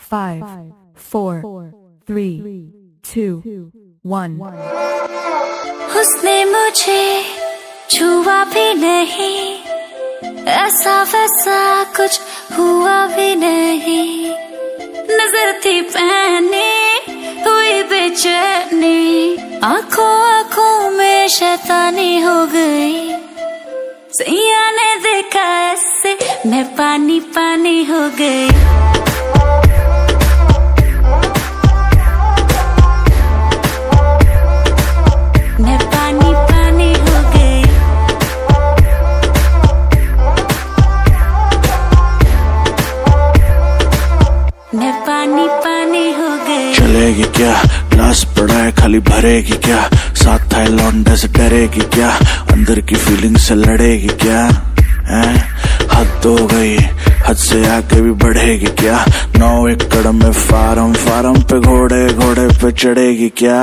five, four, three, two, one. उसने मुझे छुआ भी नहीं ऐसा वैसा कुछ हुआ भी नहीं। नज़र थी पहने हुई बेचैनी आँखों आँखों में शैतानी हो गई। सैया ने देखा ऐसे मैं पानी पानी हो गई। चलेगी क्या? ग्लास पड़ा है, खाली भरेगी क्या? साथ था लौंडे से डरेगी क्या? अंदर की फीलिंग से लड़ेगी क्या? है? हद हो गई, हद से आके भी बढ़ेगी क्या? नौ एकड़ में फार्म फार्म पे घोड़े घोड़े पे चढ़ेगी क्या?